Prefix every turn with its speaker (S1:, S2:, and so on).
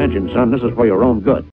S1: attention, son. This is for your own good.